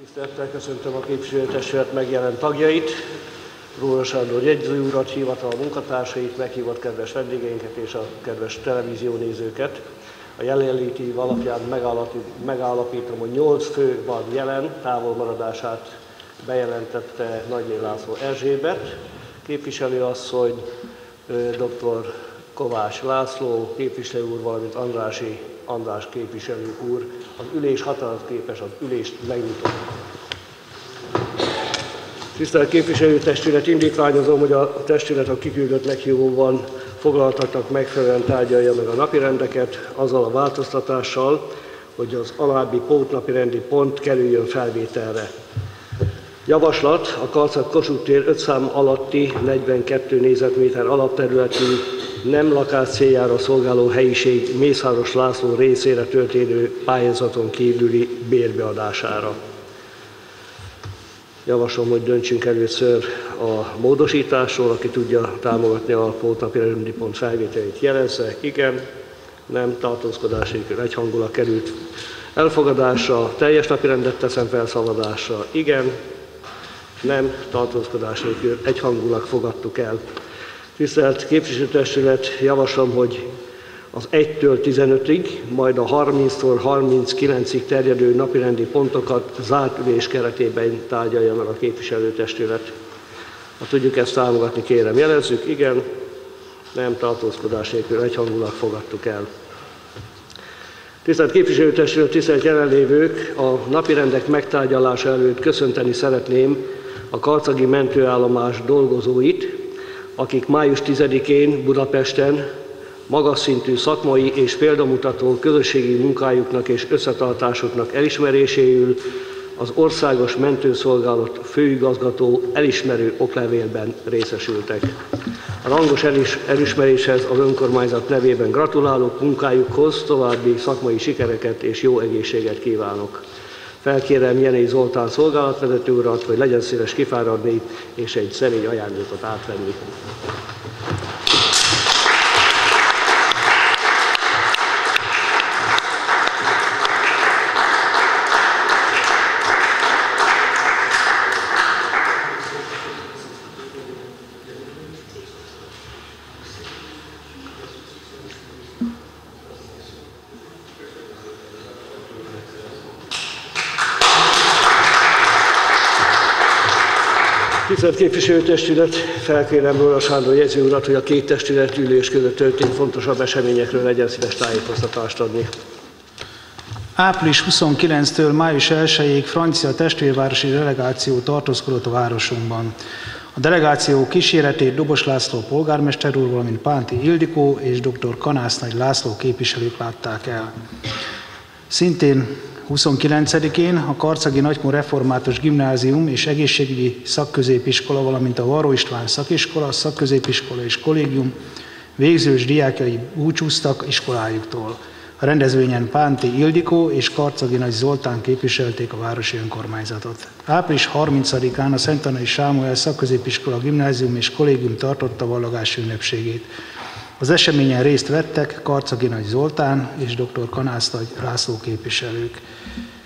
Tisztelettel köszöntöm a képviselőtestület megjelent tagjait, Róla Sándor jegyző urat, hivatal munkatársait, meghívott kedves vendégeinket és a kedves televíziónézőket. A jelenléti alapján megállapítom, hogy 8 fő van jelen, távolmaradását bejelentette Nagyné László Erzsébet, képviselőasszony, dr. Kovács László, képviselő úr, valamint Andrási András képviselő úr. Az ülés képes, az ülést megnyitom. Tisztelt képviselőtestület, indítványozom, hogy a testület a kiküldött meghívóban foglaltaknak megfelelően tárgyalja meg a napirendeket azzal a változtatással, hogy az alábbi pótnapi rendi pont kerüljön felvételre. Javaslat a Karcag Kossuth tér 5 szám alatti 42 négyzetméter alapterületű nem lakás céljára szolgáló helyiség Mészáros László részére történő pályázaton kívüli bérbeadására. Javaslom, hogy döntsünk először a módosításról, aki tudja támogatni a pótnapi rendi pont felvételét jelezze. Igen, nem, tartózkodás nélkül egyhangulat került elfogadásra, teljes napi rendet teszem felszavazásra. Igen, nem, tartózkodás nélkül egyhangulag fogadtuk el. Tisztelt képviselőtestület, javaslom, hogy az 1-től 15-ig, majd a 30-tól 39-ig terjedő napirendi pontokat zárt ülés keretében tárgyalja meg a képviselőtestület. Ha tudjuk ezt támogatni, kérem jelezzük. Igen, nem tartózkodás nélkül egyhangulag fogadtuk el. Tisztelt képviselőtestület, tisztelt jelenlévők, a napirendek megtárgyalása előtt köszönteni szeretném a karcagi mentőállomás dolgozóit, akik május 10-én Budapesten magas szintű szakmai és példamutató közösségi munkájuknak és összetartásuknak elismeréséül az Országos Mentőszolgálat főigazgató elismerő oklevélben részesültek. A rangos elis, elismeréshez az önkormányzat nevében gratulálok munkájukhoz, további szakmai sikereket és jó egészséget kívánok. Felkérem Jenei Zoltán szolgálatvezető urat, hogy legyen szíves kifáradni és egy szerény ajándékot átvenni. Tisztelt képviselőtestület, felkérem Róla Sándor jegyző urat, hogy a két testület ülés között történt fontosabb eseményekről legyen szíves tájékoztatást adni. Április 29-től május 1-ig francia testvérvárosi delegáció tartózkodott a városunkban. A delegáció kíséretét Dobos László polgármester úr, valamint Pánti Ildikó és dr. Kanász Nagy László képviselők látták el. Szintén 29-én a Karcagi Nagykun Református Gimnázium és Egészségügyi Szakközépiskola, valamint a Varó István Szakiskola, Szakközépiskola és Kollégium végzős diákjai búcsúztak iskolájuktól. A rendezvényen Pánti Ildikó és Karcagi Nagy Zoltán képviselték a városi önkormányzatot. Április 30-án a Szentanai Sámuel Szakközépiskola Gimnázium és Kollégium tartotta vallagás ünnepségét. Az eseményen részt vettek Karcagi Nagy Zoltán és dr. Kanász Nagy László képviselők.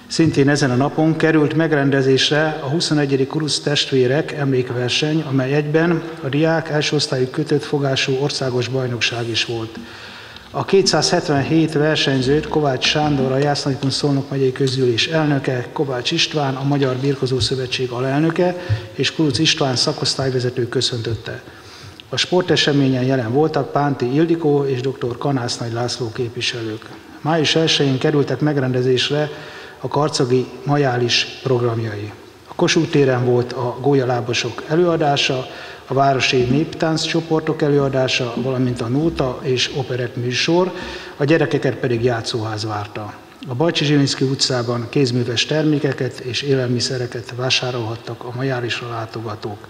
Szintén ezen a napon került megrendezésre a 21. Kurusz testvérek emlékverseny, amely egyben a diák első osztályú kötött fogású országos bajnokság is volt. A 277 versenyzőt Kovács Sándor, a Jásznaikon Szolnok megyei közgyűlés elnöke, Kovács István, a Magyar Birkozó Szövetség alelnöke és Kuruc István szakosztályvezető köszöntötte. A sporteseményen jelen voltak Pánti Ildikó és dr. Kanász Nagy László képviselők. Május 1-én kerültek megrendezésre a karcagi majális programjai. A Kossuth téren volt a gólyalábosok előadása, a városi néptánc csoportok előadása, valamint a nóta és operett műsor, a gyerekeket pedig játszóház várta. A Bajcsi Zsilinszki utcában kézműves termékeket és élelmiszereket vásárolhattak a majálisra látogatók.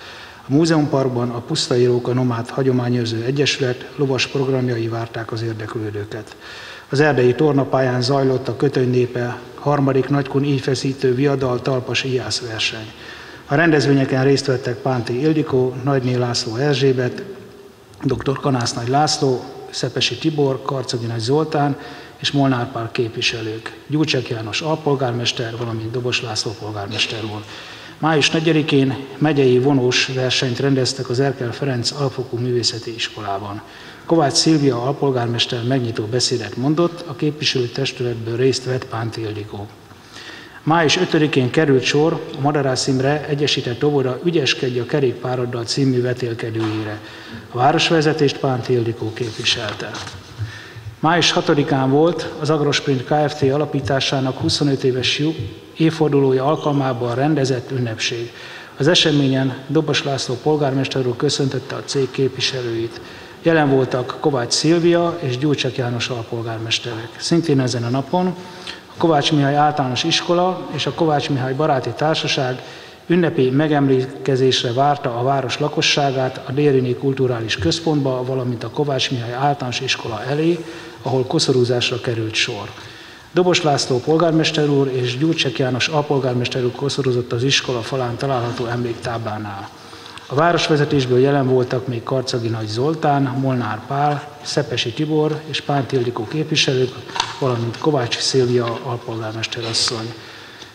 A múzeumparkban a Pusztaírók a Nomád Hagyományőrző Egyesület lovas programjai várták az érdeklődőket. Az erdei tornapályán zajlott a kötönynépe harmadik nagykun így feszítő viadal talpas ijász verseny. A rendezvényeken részt vettek Pánti Ildikó, Nagyné László Erzsébet, dr. Kanász Nagy László, Szepesi Tibor, Karcagi Nagy Zoltán és Molnár Pál képviselők, Gyurcsek János alpolgármester, valamint Dobos László polgármester úr. Május 4-én megyei vonós versenyt rendeztek az Erkel Ferenc Alapfokú Művészeti Iskolában. Kovács Szilvia alpolgármester megnyitó beszédet mondott, a képviselő testületből részt vett Pánti Ildikó. Május 5-én került sor a Madarász Imre Egyesített Óvoda Ügyeskedj a kerékpároddal című vetélkedőjére. A városvezetést Pánti Ildikó képviselte. Május 6-án volt az Agrosprint Kft. alapításának 25 éves évfordulója alkalmával rendezett ünnepség. Az eseményen Dobos László polgármester úr köszöntötte a cég képviselőit. Jelen voltak Kovács Szilvia és Gyurcsak János alpolgármesterek. Szintén ezen a napon a Kovács Mihály általános iskola és a Kovács Mihály baráti társaság ünnepi megemlékezésre várta a város lakosságát a Dérini Kulturális Központba, valamint a Kovács Mihály általános iskola elé, ahol koszorúzásra került sor. Dobos László polgármester úr és Gyurcsek János alpolgármester úr koszorozott az iskola falán található emléktáblánál. A városvezetésből jelen voltak még Karcagi Nagy Zoltán, Molnár Pál, Szepesi Tibor és Pán Tildikó képviselők, valamint Kovács Szilvia alpolgármester asszony.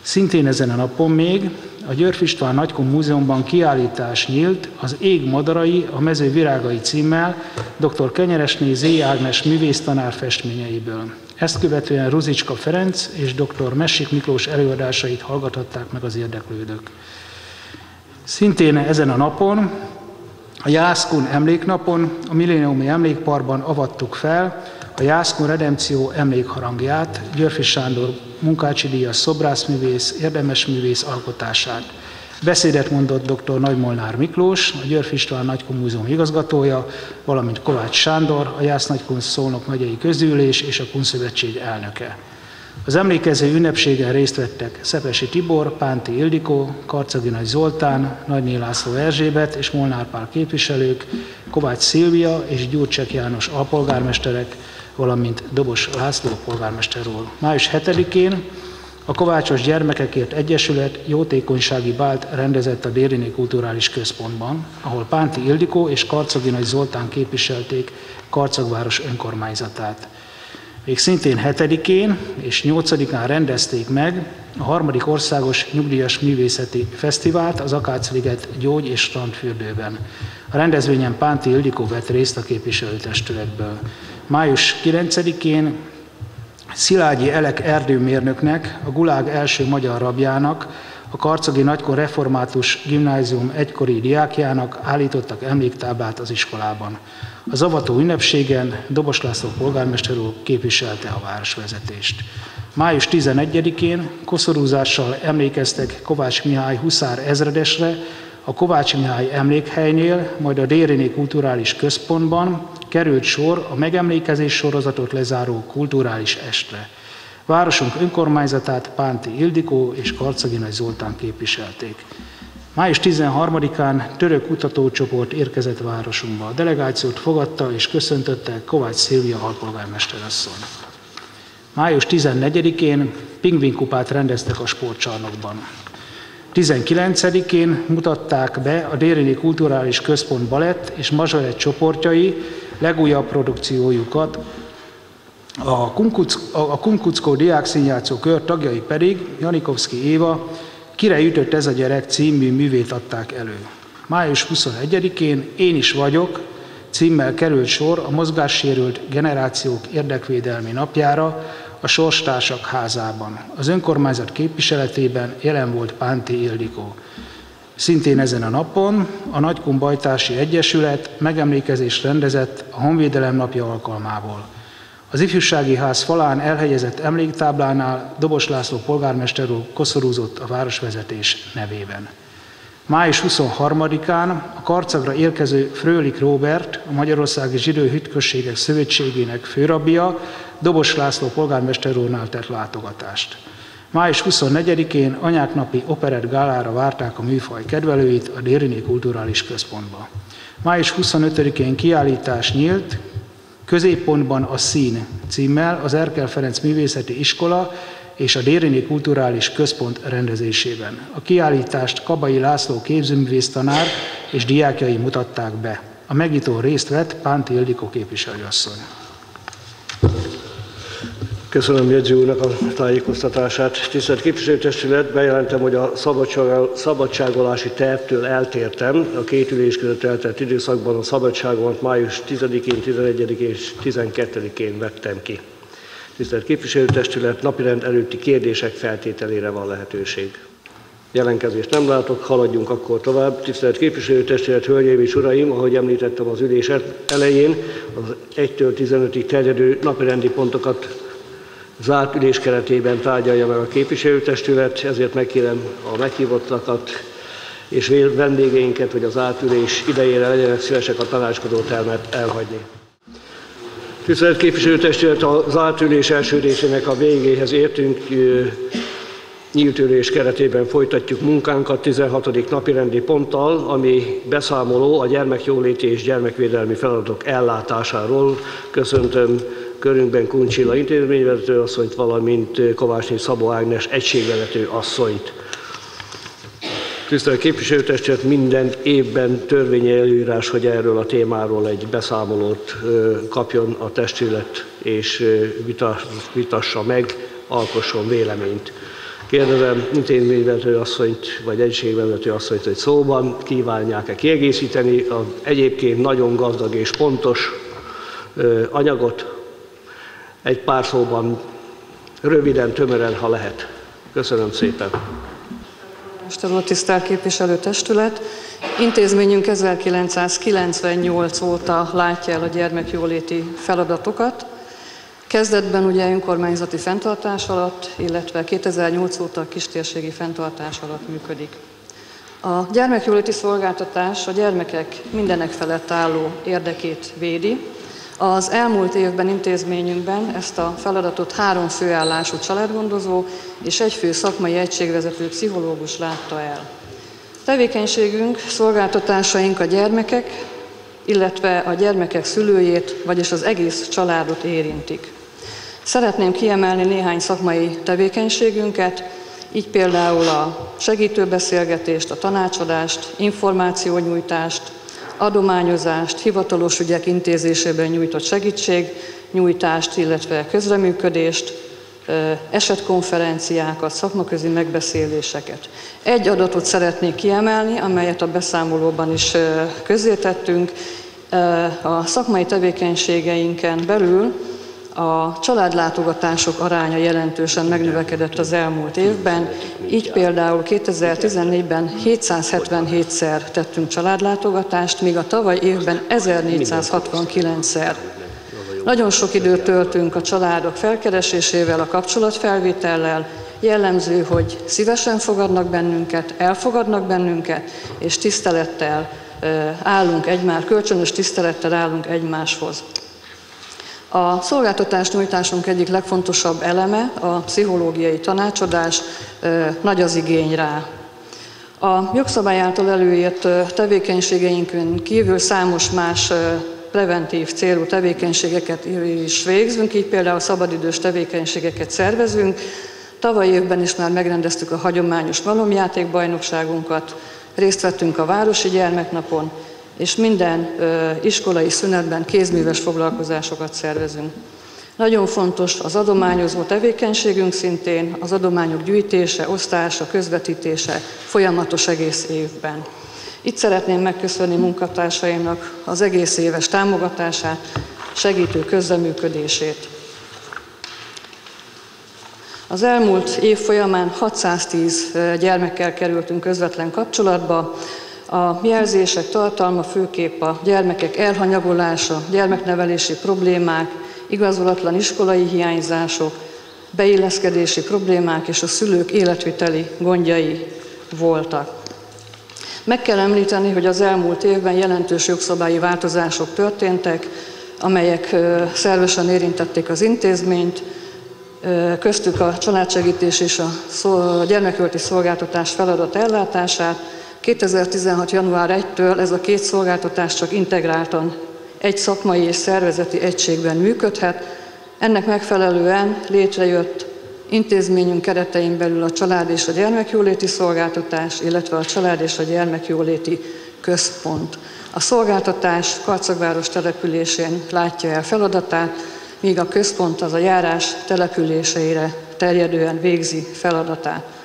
Szintén ezen a napon még a Györf István Nagykon Múzeumban kiállítás nyílt az Ég madarai, a mező virágai címmel dr. Kenyeresné Z. Ágnes művésztanár festményeiből. Ezt követően Ruzicska Ferenc és dr. Messik Miklós előadásait hallgathatták meg az érdeklődők. Szintén ezen a napon, a Jászkun emléknapon, a Milléniumi Emlékparkban avattuk fel a Jászkun Redemció emlékharangját, Györfi Sándor munkácsi díjas szobrászművész, érdemes művész alkotását. Beszédet mondott dr. Nagymolnár Miklós, a Györfi István Nagykun Múzeum igazgatója, valamint Kovács Sándor, a Jász Nagykun Szolnok megyei közülés és a Kunszövetség elnöke. Az emlékező ünnepségen részt vettek Szepesi Tibor, Pánti Ildikó, Karcagi Nagy Zoltán, Nagyné László Erzsébet és Molnár Pál képviselők, Kovács Szilvia és Gyurcsek János alpolgármesterek, valamint Dobos László polgármester úr. Május 7-én a Kovácsos Gyermekekért Egyesület jótékonysági bált rendezett a Dérini Kulturális Központban, ahol Pánti Ildikó és Karcagi Nagy Zoltán képviselték Karcagváros önkormányzatát. Még szintén 7-én és 8-án rendezték meg a harmadik országos nyugdíjas művészeti fesztivált az Akácliget gyógy- és strandfürdőben. A rendezvényen Pánti Ildikó vett részt a képviselőtestületből. Május 9-én Szilágyi Elek erdőmérnöknek, a Gulág első magyar rabjának, a Karcagi Nagykor Református Gimnázium egykori diákjának állítottak emléktáblát az iskolában. A zavató ünnepségen Dobos László polgármester úr képviselte a városvezetést. Május 11-én koszorúzással emlékeztek Kovács Mihály Huszár ezredesre, a Kovács Mihály emlékhelynél, majd a Dérini Kulturális Központban került sor a megemlékezés sorozatot lezáró kulturális estre. Városunk önkormányzatát Pánti Ildikó és Karcagi Nagy Zoltán képviselték. Május 13-án török kutatócsoport érkezett városunkba. A delegációt fogadta és köszöntötte Kovács Szilvia alpolgármester asszony. Május 14-én pingvinkupát rendeztek a sportcsarnokban. 19-én mutatták be a Dérini Kulturális Központ balett és mazsolett csoportjai legújabb produkciójukat. A, Kunkuc, a Kunkuckó Diák Színjátszó Kör tagjai pedig Janikovszki Éva, Kire ütött ez a gyerek című művét adták elő. Május 21-én Én is vagyok címmel került sor a mozgássérült generációk érdekvédelmi napjára a Sorstársak házában. Az önkormányzat képviseletében jelen volt Pánti Ildikó. Szintén ezen a napon a Nagykumbajtási Egyesület megemlékezést rendezett a Honvédelem napja alkalmából. Az ifjúsági ház falán elhelyezett emléktáblánál Dobos László polgármester úr koszorúzott a városvezetés nevében. Május 23-án a Karcagra érkező Frölik Róbert, a Magyarországi Zsidó Hütközségek Szövetségének főrabia, Dobos László polgármester úrnál tett látogatást. Május 24-én anyáknapi operett gálára várták a műfaj kedvelőit a Dérini Kulturális Központba. Május 25-én kiállítás nyílt, Középpontban a Szín címmel az Erkel Ferenc Művészeti Iskola és a Dérini Kulturális Központ rendezésében. A kiállítást Kabai László képzőművész tanár és diákjai mutatták be. A megnyitó részt vett Pánti Ildikó képviselőasszony. Köszönöm Jegyző úrnak a tájékoztatását. Tisztelt Képviselőtestület, bejelentem, hogy a szabadságolási tervtől eltértem. A két ülés között eltelt időszakban a szabadságomat május 10-én, 11 és 12-én vettem ki. Tisztelt Képviselőtestület, napirend előtti kérdések feltételére van lehetőség. Jelenkezést nem látok, haladjunk akkor tovább. Tisztelt Képviselőtestület, Hölgyeim és Uraim, ahogy említettem az ülés elején, az 1-től 15-ig terjedő napirendi pontokat zárt ülés keretében tárgyalja meg a képviselőtestület, ezért megkérem a meghívottakat és vendégeinket, hogy az átülés idejére legyenek szívesek a tanácskodó termet elhagyni. Tisztelt képviselőtestület, az átülés első részének a végéhez értünk. Nyílt ülés keretében folytatjuk munkánkat 16. napi rendi ponttal, ami beszámoló a gyermekjóléti és gyermekvédelmi feladatok ellátásáról. Köszöntöm körünkben Kuncsilla intézményvezető asszonyt, valamint Kovácsnyi Szabó Ágnes egységvezető asszonyt. Tisztelt képviselőtestület, minden évben törvényi előírás, hogy erről a témáról egy beszámolót kapjon a testület, és vitassa meg, alkosson véleményt. Kérdezem intézményvezető asszonyt, vagy egységvezető asszonyt, hogy szóban kívánják-e kiegészíteni a egyébként nagyon gazdag és pontos anyagot, egy pár szóban, röviden, tömören, ha lehet. Köszönöm szépen. Mester tisztelt képviselőtestület! Intézményünk 1998 óta látja el a gyermekjóléti feladatokat. Kezdetben ugye önkormányzati fenntartás alatt, illetve 2008 óta kistérségi fenntartás alatt működik. A gyermekjóléti szolgáltatás a gyermekek mindenek felett álló érdekét védi, az elmúlt évben intézményünkben ezt a feladatot három főállású családgondozó és egy fő szakmai egységvezető pszichológus látta el. Tevékenységünk, szolgáltatásaink a gyermekek, illetve a gyermekek szülőjét, vagyis az egész családot érintik. Szeretném kiemelni néhány szakmai tevékenységünket, így például a segítőbeszélgetést, a tanácsadást, információnyújtást, adományozást, hivatalos ügyek intézésében nyújtott segítségnyújtást, illetve közreműködést, esetkonferenciákat, szakmaközi megbeszéléseket. Egy adatot szeretnék kiemelni, amelyet a beszámolóban is közzétettünk. A szakmai tevékenységeinken belül a családlátogatások aránya jelentősen megnövekedett az elmúlt évben, így például 2014-ben 777-szer tettünk családlátogatást, míg a tavaly évben 1469-szer. Nagyon sok időt töltünk a családok felkeresésével, a kapcsolatfelvétellel, jellemző, hogy szívesen fogadnak bennünket, elfogadnak bennünket, és tisztelettel állunk egymás, kölcsönös tisztelettel állunk egymáshoz. A szolgáltatás nyújtásunk egyik legfontosabb eleme a pszichológiai tanácsadás, nagy az igény rá. A jogszabály által előírt tevékenységeinkön kívül számos más preventív célú tevékenységeket is végzünk, így például szabadidős tevékenységeket szervezünk. Tavaly évben is már megrendeztük a hagyományos malomjátékbajnokságunkat, részt vettünk a Városi Gyermeknapon, és minden iskolai szünetben kézműves foglalkozásokat szervezünk. Nagyon fontos az adományozó tevékenységünk szintén, az adományok gyűjtése, osztása, közvetítése folyamatos egész évben. Itt szeretném megköszönni munkatársaimnak az egész éves támogatását, segítő közleműködését. Az elmúlt év folyamán 610 gyermekkel kerültünk közvetlen kapcsolatba, a jelzések tartalma főképp a gyermekek elhanyagolása, gyermeknevelési problémák, igazolatlan iskolai hiányzások, beilleszkedési problémák és a szülők életviteli gondjai voltak. Meg kell említeni, hogy az elmúlt évben jelentős jogszabályi változások történtek, amelyek szervesen érintették az intézményt, köztük a családsegítés és a gyermekölti szolgáltatás feladat ellátását, 2016. január 1-től ez a két szolgáltatás csak integráltan egy szakmai és szervezeti egységben működhet. Ennek megfelelően létrejött intézményünk keretein belül a család és a gyermekjóléti szolgáltatás, illetve a család és a gyermekjóléti központ. A szolgáltatás Karcagváros településén látja el feladatát, míg a központ az a járás településeire terjedően végzi feladatát.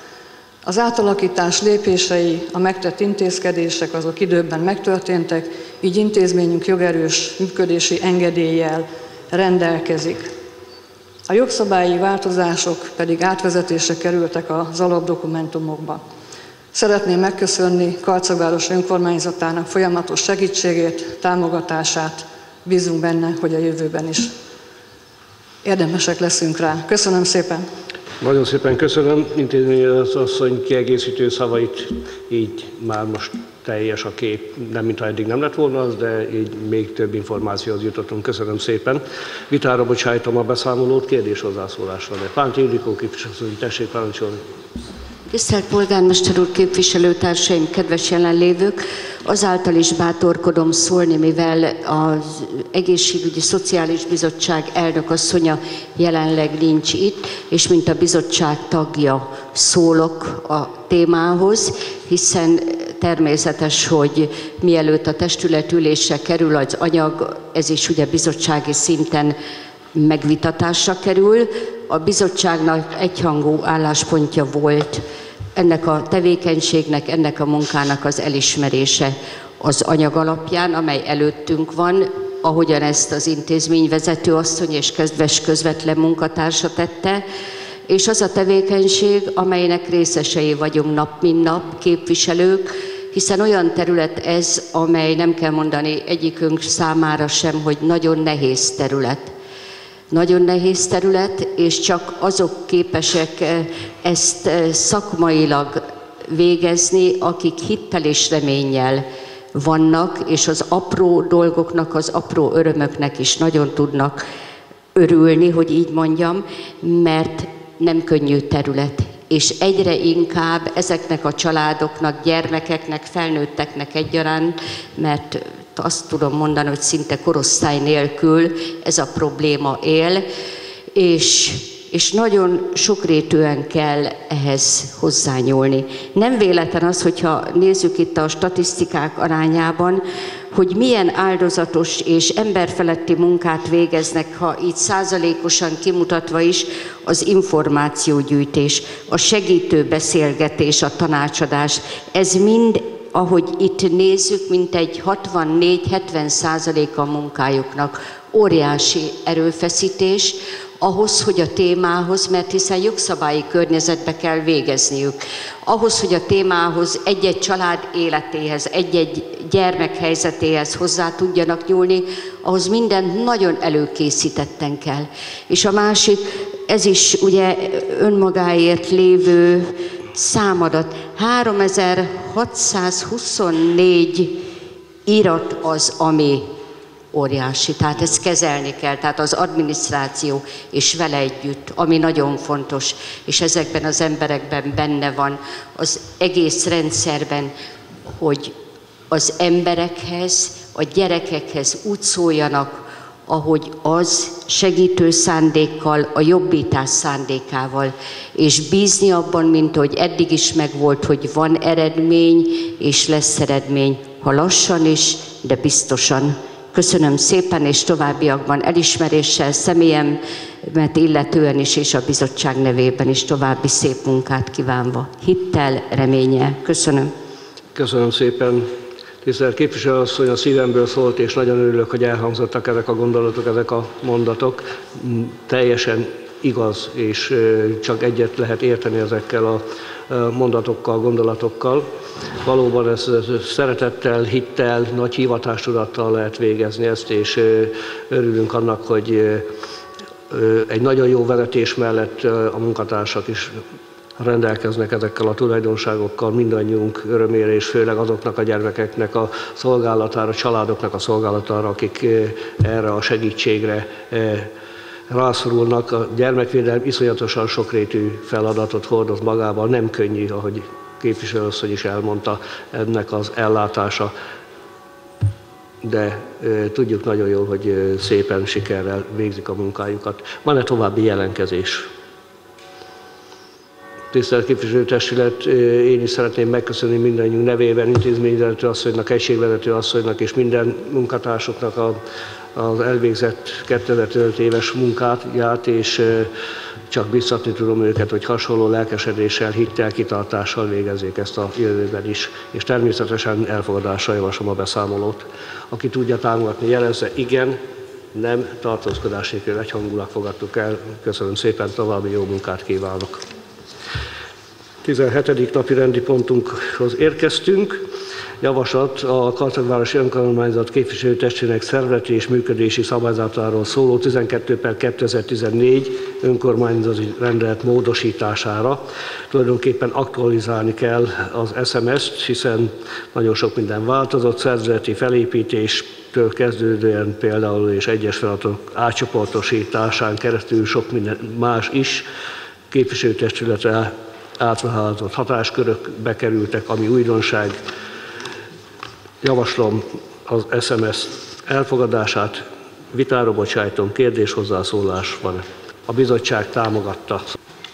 Az átalakítás lépései, a megtett intézkedések azok időben megtörténtek, így intézményünk jogerős működési engedéllyel rendelkezik. A jogszabályi változások pedig átvezetése kerültek az alapdokumentumokba. Szeretném megköszönni Karcagváros önkormányzatának folyamatos segítségét, támogatását. Bízunk benne, hogy a jövőben is érdemesek leszünk rá. Köszönöm szépen! Nagyon szépen köszönöm az asszony kiegészítő szavait, így már most teljes a kép, nem mintha eddig nem lett volna az, de így még több információhoz jutottunk. Köszönöm szépen. Vitára bocsájtom a beszámolót, kérdés hozzászólásra. Pánt Ildikó képviselő, tessék parancsolni. Tisztelt polgármester úr, képviselőtársaim, kedves jelenlévők! Azáltal is bátorkodom szólni, mivel az Egészségügyi Szociális Bizottság elnök asszonya jelenleg nincs itt, és mint a bizottság tagja szólok a témához, hiszen természetes, hogy mielőtt a testületülésre kerül az anyag, ez is ugye bizottsági szinten megvitatásra kerül. A bizottságnak egyhangú álláspontja volt ennek a tevékenységnek, ennek a munkának az elismerése az anyag alapján, amely előttünk van, ahogyan ezt az intézményvezető asszony és kezdves közvetlen munkatársa tette, és az a tevékenység, amelynek részesei vagyunk nap, mint nap, képviselők, hiszen olyan terület ez, amely nem kell mondani egyikünk számára sem, hogy nagyon nehéz terület. Nagyon nehéz terület, és csak azok képesek eh, ezt eh, szakmailag végezni, akik hittel és reménnyel vannak, és az apró dolgoknak, az apró örömöknek is nagyon tudnak örülni, hogy így mondjam, mert nem könnyű terület. És egyre inkább ezeknek a családoknak, gyermekeknek, felnőtteknek egyaránt, mert azt tudom mondani, hogy szinte korosztály nélkül ez a probléma él, és, és nagyon sokrétűen kell ehhez hozzányúlni. Nem véletlen az, hogyha nézzük itt a statisztikák arányában, hogy milyen áldozatos és emberfeletti munkát végeznek, ha így százalékosan kimutatva is az információgyűjtés, a segítő beszélgetés, a tanácsadás. Ez mind ahogy itt nézzük, mint egy 64-70 százaléka a munkájuknak óriási erőfeszítés, ahhoz, hogy a témához, mert hiszen jogszabályi környezetbe kell végezniük, ahhoz, hogy a témához egy-egy család életéhez, egy-egy gyermek helyzetéhez hozzá tudjanak nyúlni, ahhoz mindent nagyon előkészítetten kell. És a másik, ez is ugye önmagáért lévő számadat. 3624 irat az, ami óriási. Tehát ezt kezelni kell, tehát az adminisztráció és vele együtt, ami nagyon fontos, és ezekben az emberekben benne van, az egész rendszerben, hogy az emberekhez, a gyerekekhez úgy szóljanak, ahogy az segítő szándékkal, a jobbítás szándékával, és bízni abban, mint hogy eddig is megvolt, hogy van eredmény, és lesz eredmény, ha lassan is, de biztosan. Köszönöm szépen, és továbbiakban elismeréssel személyem, mert illetően is, és a bizottság nevében is további szép munkát kívánva. Hittel, reménye. Köszönöm. Köszönöm szépen. Tisztelt képviselőasszony, a szívemből szólt, és nagyon örülök, hogy elhangzottak ezek a gondolatok, ezek a mondatok. Mm, teljesen igaz, és csak egyet lehet érteni ezekkel a mondatokkal, gondolatokkal. Valóban ez szeretettel, hittel, nagy hivatástudattal lehet végezni ezt, és örülünk annak, hogy egy nagyon jó vezetés mellett a munkatársak is rendelkeznek ezekkel a tulajdonságokkal mindannyiunk örömére, és főleg azoknak a gyermekeknek a szolgálatára, a családoknak a szolgálatára, akik eh, erre a segítségre eh, rászorulnak. A gyermekvédelem iszonyatosan sokrétű feladatot hordoz magával, nem könnyű, ahogy képviselőasszony is elmondta, ennek az ellátása de e, tudjuk nagyon jól, hogy szépen sikerrel végzik a munkájukat. Van-e további jelenkezés? Tisztelt képviselőtestület, én is szeretném megköszönni mindannyiunk nevében intézményvezető asszonynak, egységvezető asszonynak és minden munkatársuknak a, az elvégzett 2005 éves munkát, és csak biztatni tudom őket, hogy hasonló lelkesedéssel, hittel, kitartással végezzék ezt a jövőben is, és természetesen elfogadásra javaslom a beszámolót. Aki tudja támogatni, jelezze igen, nem, tartózkodás nélkül egyhangulag fogadtuk el. Köszönöm szépen, további jó munkát kívánok! 17. napi rendi pontunkhoz érkeztünk. Javaslat a Karcagvárosi Önkormányzat képviselőtestének szervezeti és működési szabályzatáról szóló 12 per 2014 önkormányzati rendelet módosítására. Tulajdonképpen aktualizálni kell az SMS-t, hiszen nagyon sok minden változott, szervezeti felépítéstől kezdődően például és egyes feladatok átcsoportosításán keresztül sok minden más is képviselőtestületre átruházott hatáskörök bekerültek, ami újdonság. Javaslom az SMS elfogadását, vitára bocsájtom, kérdés hozzászólás van. A bizottság támogatta.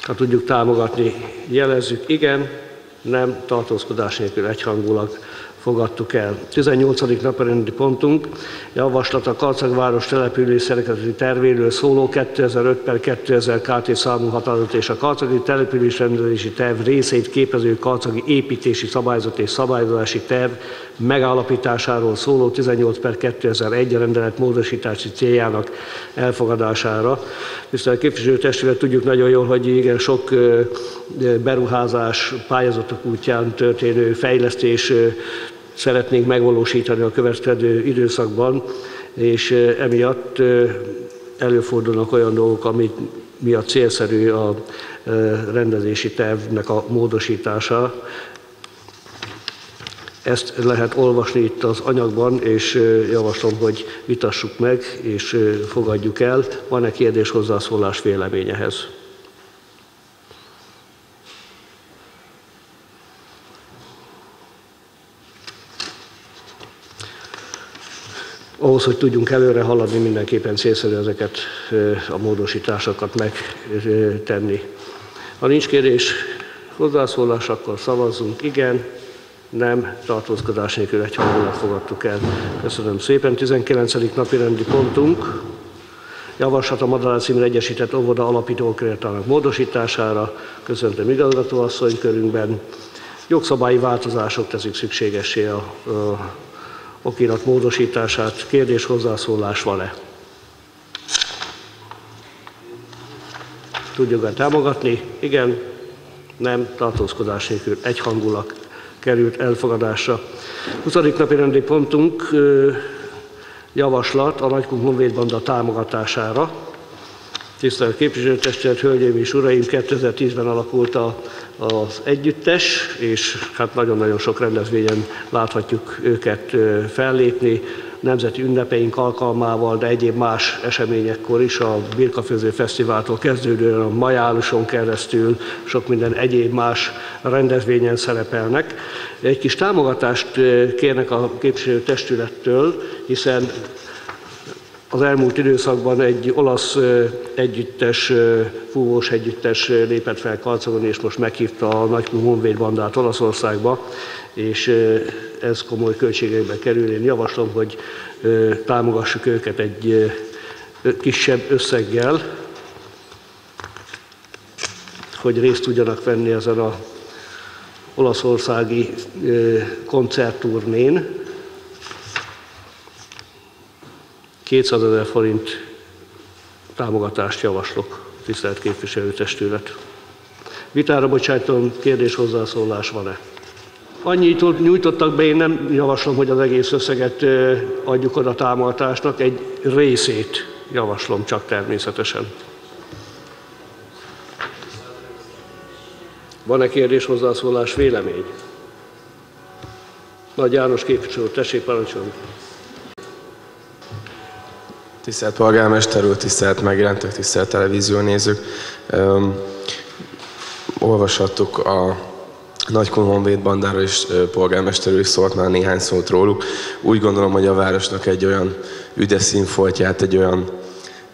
Ha tudjuk támogatni, jelezzük igen, nem, tartózkodás nélkül egyhangulag fogadtuk el. 18. napirendi pontunk, javaslat a Karcagváros település szerkezeti tervéről szóló 2005 per 2000 KT számú határozat és a Karcagi település terv részét képező Karcagi építési szabályzat és szabályozási terv megállapításáról szóló 18 per 2001 rendelet módosítási céljának elfogadására. Tisztelt képviselőtestület, tudjuk nagyon jól, hogy igen, sok beruházás pályázatok útján történő fejlesztés szeretnénk megvalósítani a következő időszakban, és emiatt előfordulnak olyan dolgok, amit miatt célszerű a rendezési tervnek a módosítása. Ezt lehet olvasni itt az anyagban, és javaslom, hogy vitassuk meg, és fogadjuk el. Van-e kérdés hozzászólás véleményehez? ahhoz, hogy tudjunk előre haladni, mindenképpen célszerű ezeket a módosításokat megtenni. Ha nincs kérdés, hozzászólás, akkor szavazzunk. Igen, nem, tartózkodás nélkül egy hangulat fogadtuk el. Köszönöm szépen. 19. napi rendi pontunk. Javaslat a Madarász Imre Egyesített Óvoda alapítókrétának módosítására. Köszöntöm igazgatóasszony körünkben. Jogszabályi változások teszik szükségessé a, a okirat módosítását. Kérdés, hozzászólás van-e? Tudjuk-e támogatni? Igen, nem, tartózkodás nélkül egyhangulag került elfogadásra. 20. napi rendi pontunk javaslat a Nagykunk Honvédbanda támogatására. Tisztelt képviselőtestület, hölgyeim és uraim, 2010-ben alakult a, az együttes, és hát nagyon-nagyon sok rendezvényen láthatjuk őket fellépni, nemzeti ünnepeink alkalmával, de egyéb más eseményekkor is, a Birkafőző Fesztiváltól kezdődően a Majáluson keresztül sok minden egyéb más rendezvényen szerepelnek. Egy kis támogatást kérnek a képviselőtestülettől, hiszen az elmúlt időszakban egy olasz együttes, fúvós együttes lépett fel Karcagon, és most meghívta a nagy Honvéd bandát Olaszországba, és ez komoly költségekbe kerül. Én javaslom, hogy támogassuk őket egy kisebb összeggel, hogy részt tudjanak venni ezen a olaszországi koncertturnén, 200 ezer forint támogatást javaslok, tisztelt képviselőtestület. Vitára bocsájtom, kérdés hozzászólás van-e? Annyit nyújtottak be, én nem javaslom, hogy az egész összeget adjuk oda támogatásnak, egy részét javaslom csak természetesen. Van-e kérdés, hozzászólás, vélemény? Nagy János képviselő, tessék parancsolni. Tisztelt polgármester úr, tisztelt megjelentek, tisztelt televíziónézők! Um, olvashattuk a Nagykun Honvéd bandára és polgármester is szólt már néhány szót róluk. Úgy gondolom, hogy a városnak egy olyan üdes színfoltját, egy olyan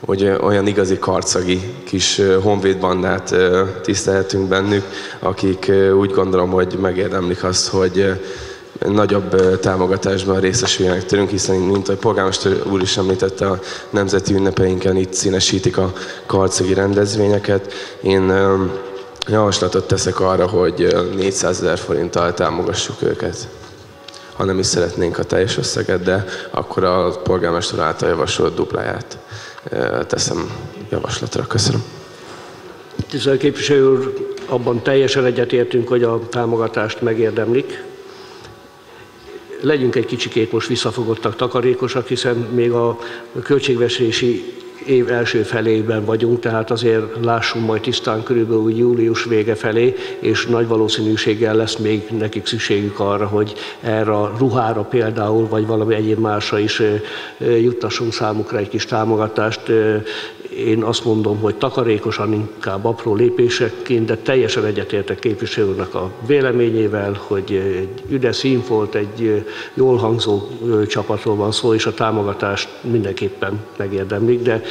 hogy olyan igazi karcagi kis honvédbandát tisztelhetünk bennük, akik úgy gondolom, hogy megérdemlik azt, hogy nagyobb támogatásban részesüljenek tőlünk, hiszen, mint a polgármester úr is említette, a nemzeti ünnepeinken itt színesítik a karcagi rendezvényeket. Én javaslatot teszek arra, hogy 400 ezer forinttal támogassuk őket. Ha nem is szeretnénk a teljes összeget, de akkor a polgármester által javasolt dupláját teszem javaslatra. Köszönöm. Tisztelt képviselő úr, abban teljesen egyetértünk, hogy a támogatást megérdemlik legyünk egy kicsikét most visszafogottak, takarékosak, hiszen még a költségvetési év első felében vagyunk, tehát azért lássunk majd tisztán körülbelül július vége felé, és nagy valószínűséggel lesz még nekik szükségük arra, hogy erre a ruhára például, vagy valami egyéb másra is juttassunk számukra egy kis támogatást. Én azt mondom, hogy takarékosan, inkább apró lépésekként, de teljesen egyetértek képviselőnek a véleményével, hogy egy üde színfolt, egy jól hangzó csapatról van szó, és a támogatást mindenképpen megérdemlik, de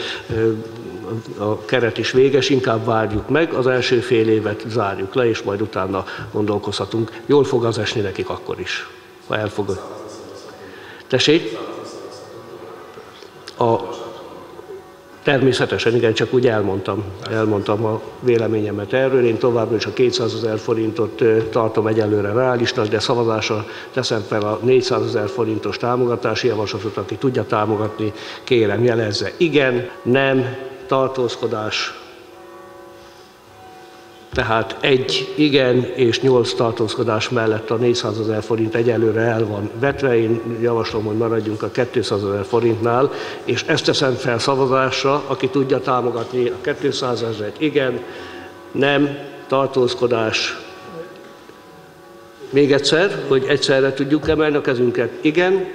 a keret is véges, inkább várjuk meg, az első fél évet zárjuk le, és majd utána gondolkozhatunk. Jól fog az esni nekik akkor is, ha elfogad. Tessék? A Természetesen, igen, csak úgy elmondtam, elmondtam a véleményemet erről. Én továbbra is a 200 ezer forintot tartom egyelőre reálisnak, de szavazásra teszem fel a 400 ezer forintos támogatási javaslatot, aki tudja támogatni, kérem jelezze igen, nem, tartózkodás, tehát egy igen és nyolc tartózkodás mellett a 400 ezer forint egyelőre el van vetve. Én javaslom, hogy maradjunk a 200 ezer forintnál, és ezt teszem fel szavazásra, aki tudja támogatni a 200 ezeret igen, nem, tartózkodás. Még egyszer, hogy egyszerre tudjuk emelni a kezünket. Igen,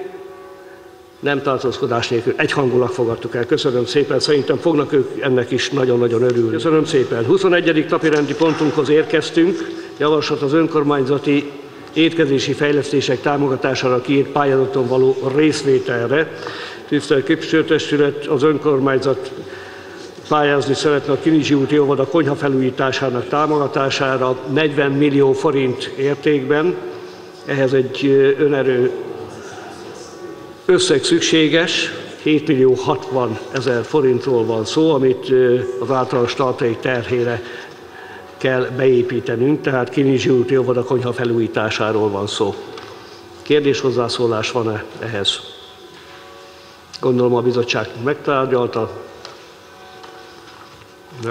nem tartózkodás nélkül egyhangulag fogadtuk el. Köszönöm szépen, szerintem fognak ők ennek is nagyon-nagyon örülni. Köszönöm szépen. 21. napi pontunkhoz érkeztünk. Javaslat az önkormányzati étkezési fejlesztések támogatására kiírt pályázaton való részvételre. Tisztelt Képviselőtestület, az önkormányzat pályázni szeretne a Kinizsi úti óvoda konyha felújításának támogatására 40 millió forint értékben. Ehhez egy önerő összeg szükséges, 7 millió 60 ezer forintról van szó, amit az általános tartalék terhére kell beépítenünk, tehát Kinizsi úti óvoda konyha felújításáról van szó. Kérdés hozzászólás van-e ehhez? Gondolom a bizottság megtárgyalta.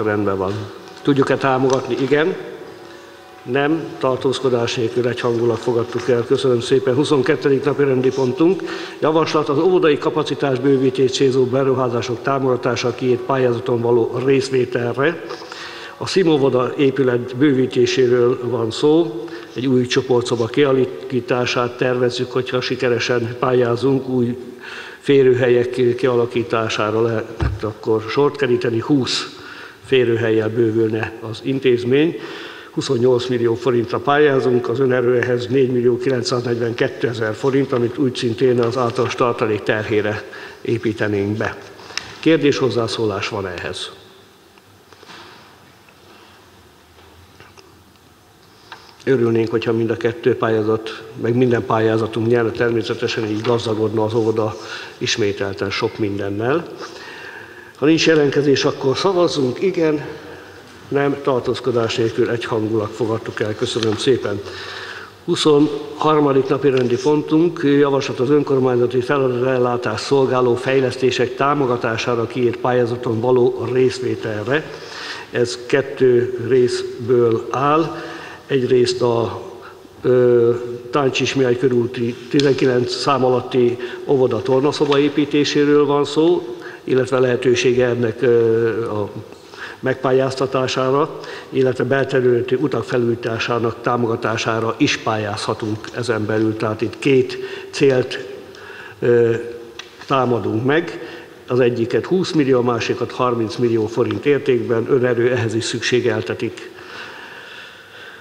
Rendben van. Tudjuk-e támogatni? Igen. Nem, tartózkodás nélkül egyhangulat fogadtuk el. Köszönöm szépen. 22. napi rendi pontunk. Javaslat az óvodai kapacitás bővítés célzó beruházások támogatása kiírt pályázaton való részvételre. A Szimovoda épület bővítéséről van szó, egy új csoportszoba kialakítását tervezzük, hogyha sikeresen pályázunk, új férőhelyek kialakítására lehet akkor sort keríteni, 20 férőhelyel bővülne az intézmény. 28 millió forintra pályázunk, az önerőhez 4 millió 942 ezer forint, amit úgy szintén az általános tartalék terhére építenénk be. Kérdés hozzászólás van ehhez? Örülnénk, hogyha mind a kettő pályázat, meg minden pályázatunk nyerne, természetesen így gazdagodna az óvoda ismételten sok mindennel. Ha nincs jelentkezés, akkor szavazzunk, igen, nem, tartózkodás nélkül egyhangulag fogadtuk el. Köszönöm szépen. 23. napi rendi pontunk, javaslat az önkormányzati feladatellátás szolgáló fejlesztések támogatására kiírt pályázaton való részvételre. Ez kettő részből áll. Egyrészt a Táncsis Mihály körúti 19 szám alatti óvoda tornaszoba építéséről van szó, illetve lehetősége ennek a megpályáztatására, illetve belterületi utak felújításának támogatására is pályázhatunk ezen belül. Tehát itt két célt ö, támadunk meg. Az egyiket 20 millió, a másikat 30 millió forint értékben, önerő ehhez is szükségeltetik.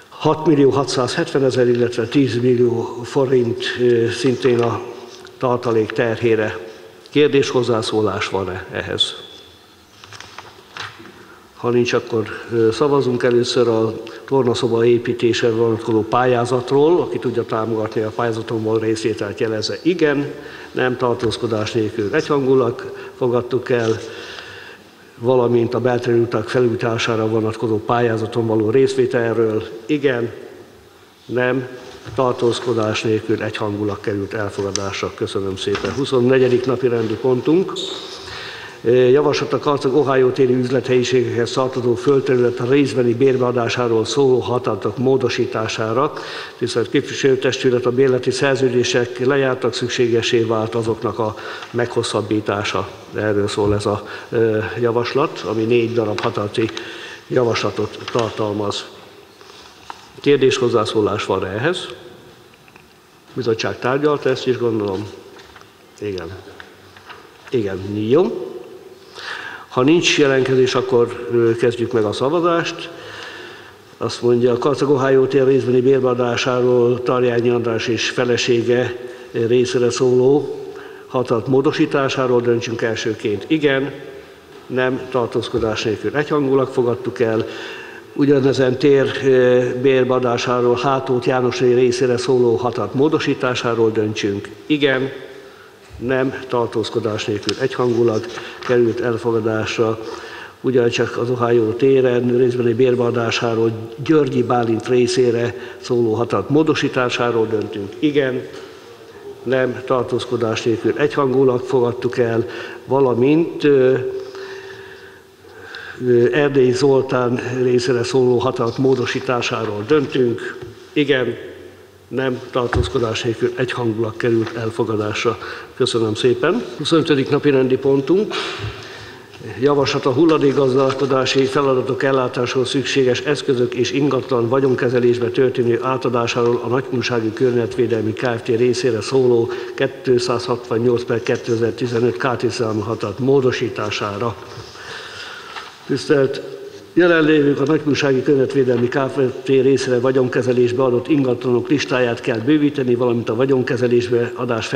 6 millió 670 ezer, illetve 10 millió forint szintén a tartalék terhére. Kérdés, hozzászólás van-e ehhez? Ha nincs, akkor szavazunk először a tornaszoba építése vonatkozó pályázatról. Aki tudja támogatni a pályázatomból részételt jelezze igen, nem tartózkodás nélkül egyhangulag fogadtuk el, valamint a belterű utak felújítására vonatkozó pályázaton való részvételről igen, nem, tartózkodás nélkül egyhangulag került elfogadásra. Köszönöm szépen. 24. napi rendi pontunk. Javaslat a Karcag Ohio téri üzlethelyiségekhez tartozó földterület a részbeni bérbeadásáról szóló határozatok módosítására. Tisztelt képviselőtestület, a bérleti szerződések lejártak, szükségesé vált azoknak a meghosszabbítása. Erről szól ez a javaslat, ami négy darab határti javaslatot tartalmaz. Kérdés, hozzászólás van ehhez? Bizottság tárgyalta ezt is, gondolom? Igen. Igen, jó. Ha nincs jelenkezés, akkor kezdjük meg a szavazást. Azt mondja, a Karcagohájó tér részbeni bérbeadásáról Tarjányi András és felesége részére szóló hatat módosításáról döntsünk elsőként. Igen, nem, tartózkodás nélkül egyhangulag fogadtuk el. Ugyanezen tér bérbadásáról Hátót János részére szóló hatat módosításáról döntsünk. Igen, nem, tartózkodás nélkül egyhangulag került elfogadásra, ugyancsak az Ohio téren részbeni bérbeadásáról Györgyi Bálint részére szóló hatat módosításáról döntünk. Igen, nem, tartózkodás nélkül egyhangulag fogadtuk el, valamint Erdély Zoltán részére szóló hatat módosításáról döntünk. Igen, nem tartózkodás nélkül egyhangulag került elfogadásra. Köszönöm szépen. 25. napi rendi pontunk. Javaslat a hulladékgazdálkodási feladatok ellátáshoz szükséges eszközök és ingatlan vagyonkezelésbe történő átadásáról a Nagykunsági Környezetvédelmi Kft. részére szóló 268 per 2015 KT hatat módosítására. Tisztelt Jelenlévők a Nagykunsági Környezetvédelmi Kft. részre vagyonkezelésbe adott ingatlanok listáját kell bővíteni, valamint a vagyonkezelésbe adás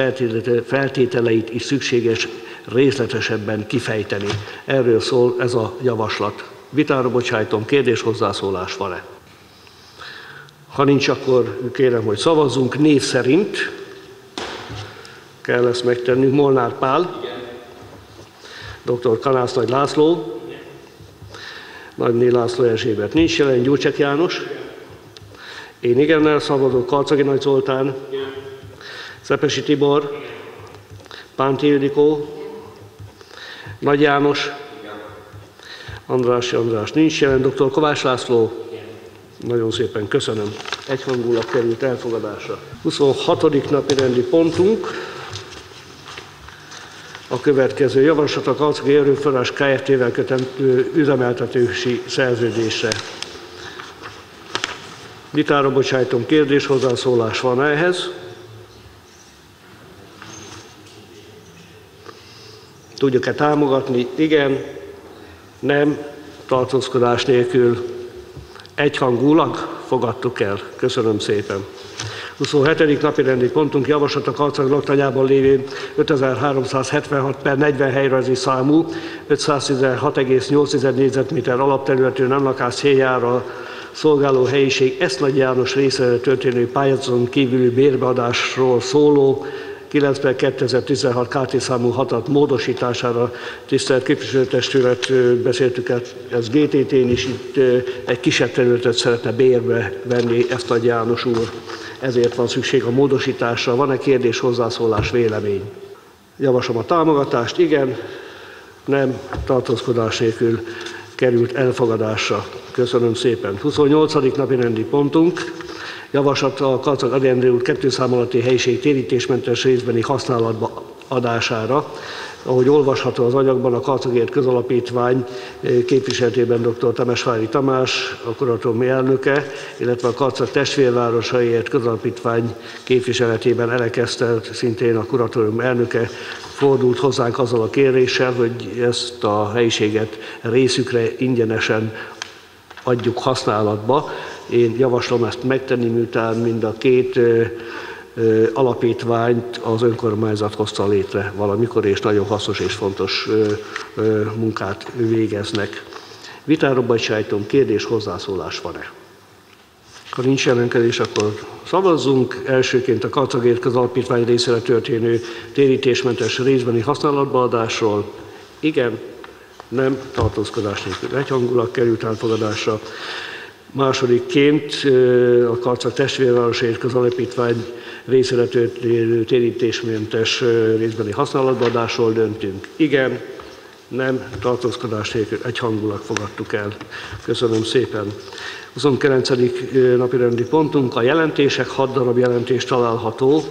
feltételeit is szükséges részletesebben kifejteni. Erről szól ez a javaslat. Vitára bocsájtom, kérdés, hozzászólás van-e? Ha nincs, akkor kérem, hogy szavazzunk név szerint. Kell ezt megtennünk. Molnár Pál, dr. Kanász Nagy László, Nagyné László Erzsébet nincs jelen, Gyurcsek János. Én igennel szavazok, Karcagi Nagy Zoltán, Szepesi Tibor, Pánti Ildikó, Nagy János, András András nincs jelen, dr. Kovács László, nagyon szépen köszönöm. Egyhangulat került elfogadásra. 26. napi rendi pontunk, a következő javaslat a Kalcai Erőforrás Kft-vel kötendő üzemeltetési szerződésre. Vitára bocsájtom kérdés, hozzászólás van ehhez. Tudjuk-e támogatni? Igen, nem, tartózkodás nélkül egyhangulag fogadtuk el. Köszönöm szépen. 27. napi rendi pontunk javaslat a Karcag laktanyában lévő 5376 per 40 helyrajzi számú 516,8 négyzetméter alapterületű nem lakás céljára szolgáló helyiség Esznagy János részére történő pályázaton kívüli bérbeadásról szóló 9 per 2016 KT számú hatat módosítására tisztelt képviselőtestület beszéltük ez GTT-n is, itt egy kisebb területet szeretne bérbe venni ezt a János úr ezért van szükség a módosításra. Van-e kérdés, hozzászólás, vélemény? Javaslom a támogatást, igen, nem, tartózkodás nélkül került elfogadásra. Köszönöm szépen. 28. napi rendi pontunk. Javaslat a Karcag Adendre út kettő alatti helyiség térítésmentes részbeni használatba adására. Ahogy olvasható az anyagban, a Karcagért közalapítvány eh, képviseletében dr. Temesvári Tamás, a kuratórium elnöke, illetve a Karcag testvérvárosaiért közalapítvány képviseletében elekezte, szintén a kuratórium elnöke fordult hozzánk azzal a kéréssel, hogy ezt a helyiséget részükre ingyenesen adjuk használatba. Én javaslom ezt megtenni, miután mind a két eh, alapítványt az önkormányzat hozta létre valamikor, és nagyon hasznos és fontos munkát végeznek. Vitára bocsájtom, kérdés, hozzászólás van-e? Ha nincs jelenkedés, akkor szavazzunk. Elsőként a Karcagért az alapítvány részére történő térítésmentes részbeni használatba adásról. Igen, nem, tartózkodás nélkül egyhangulat került elfogadásra. Másodikként a Karcag testvérvárosért az alapítvány részére történő térítésmentes részbeni használatba adásról döntünk. Igen, nem, tartózkodás nélkül egyhangulat fogadtuk el. Köszönöm szépen. 29. napi rendi pontunk a jelentések, 6 darab jelentés található.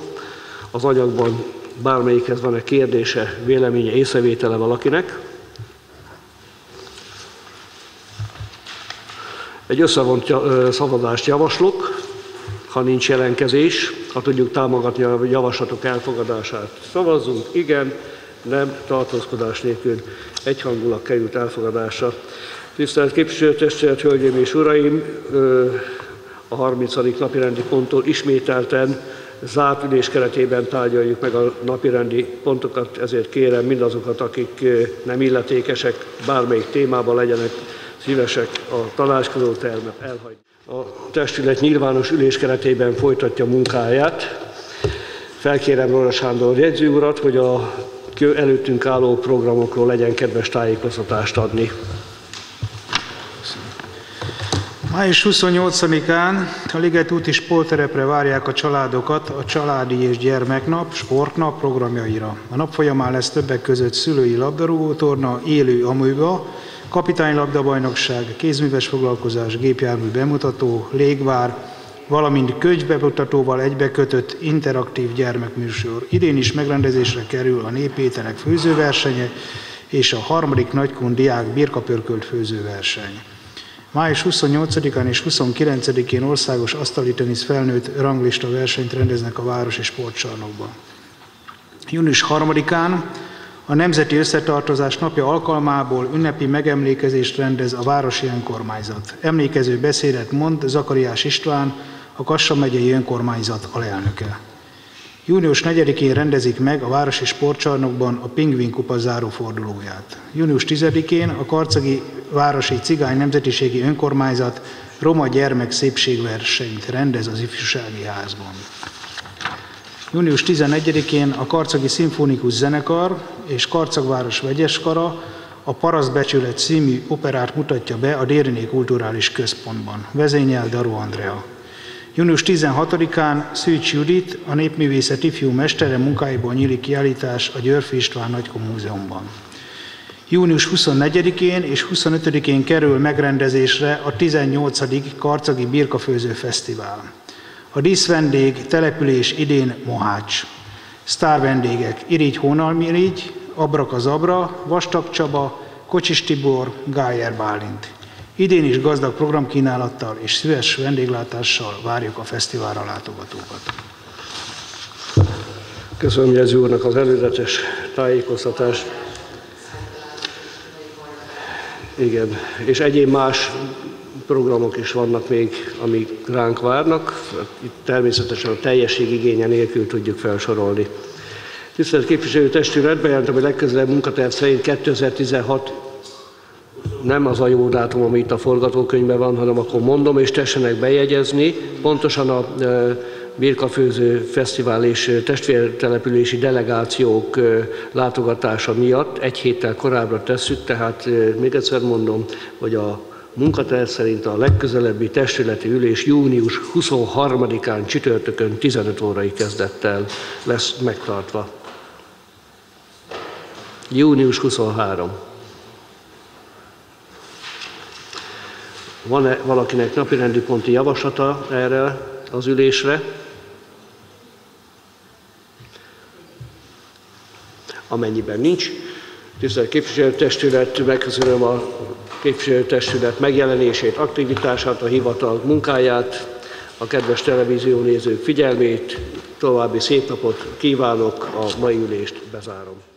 Az anyagban bármelyikhez van-e kérdése, véleménye, észrevétele valakinek? Egy összevont szavazást javaslok, ha nincs jelenkezés, ha tudjuk támogatni a javaslatok elfogadását. Szavazzunk, igen, nem, tartózkodás nélkül egyhangulag került elfogadásra. Tisztelt képviselőtestület, hölgyeim és uraim, a 30. napi rendi ponttól ismételten zárt ülés keretében tárgyaljuk meg a napirendi pontokat, ezért kérem mindazokat, akik nem illetékesek, bármelyik témában legyenek szívesek a tanácskozó termet elhagyni. A testület nyilvános ülés keretében folytatja munkáját. Felkérem Róra Sándor jegyző urat, hogy a előttünk álló programokról legyen kedves tájékoztatást adni. Május 28-án a Liget úti sportterepre várják a családokat a Családi és Gyermeknap, Sportnap programjaira. A nap folyamán lesz többek között szülői labdarúgótorna, élő amőba, kapitánylabdabajnokság, kézműves foglalkozás, gépjármű bemutató, légvár, valamint könyvbemutatóval egybekötött interaktív gyermekműsor. Idén is megrendezésre kerül a népételek főzőversenye és a harmadik nagykun diák birkapörkölt főzőverseny. Május 28-án és 29-én országos asztali tenisz felnőtt ranglista versenyt rendeznek a Városi Sportcsarnokban. Június 3-án a Nemzeti Összetartozás napja alkalmából ünnepi megemlékezést rendez a Városi Önkormányzat. Emlékező beszédet mond Zakariás István, a Kassa megyei önkormányzat alelnöke. Június 4-én rendezik meg a Városi Sportcsarnokban a Pingvin Kupa zárófordulóját. Június 10-én a Karcagi Városi Cigány Nemzetiségi Önkormányzat Roma gyermek szépségversenyt rendez az ifjúsági házban. Június 11-én a Karcagi Szimfonikus Zenekar és Karcagváros Vegyeskara a Paraszbecsület című operát mutatja be a Dériné Kulturális Központban. Vezényel Daru Andrea. Június 16-án Szűcs Judit, a Népművészet ifjú mestere munkáiból nyílik kiállítás a Györfi István Nagyko Múzeumban. Június 24-én és 25-én kerül megrendezésre a 18. Karcagi Birkafőző Fesztivál. A díszvendég település idén Mohács. Sztár vendégek Irigy Hónalmirigy, Abraka Zabra, Vastag Csaba, Kocsis Tibor, Gájer Bálint. Idén is gazdag programkínálattal és szíves vendéglátással várjuk a fesztiválra látogatókat. Köszönöm Jező úrnak az előzetes tájékoztatást. Igen, és egyéb más programok is vannak még, amik ránk várnak. Itt természetesen a teljesség igénye nélkül tudjuk felsorolni. Tisztelt képviselő testület, bejelentem, hogy legközelebb munkaterv szerint 2016 nem az a jó dátum, ami itt a forgatókönyvben van, hanem akkor mondom, és tessenek bejegyezni. Pontosan a Birkafőző Fesztivál és testvértelepülési delegációk látogatása miatt egy héttel korábbra tesszük, tehát még egyszer mondom, hogy a munkaterv szerint a legközelebbi testületi ülés június 23-án csütörtökön 15 órai kezdettel lesz megtartva. Június 23. Van-e valakinek napirendi ponti javaslata erre az ülésre? Amennyiben nincs, tisztelt képviselőtestület, megköszönöm a képviselőtestület megjelenését, aktivitását, a hivatal munkáját, a kedves televízió nézők figyelmét, további szép napot kívánok, a mai ülést bezárom.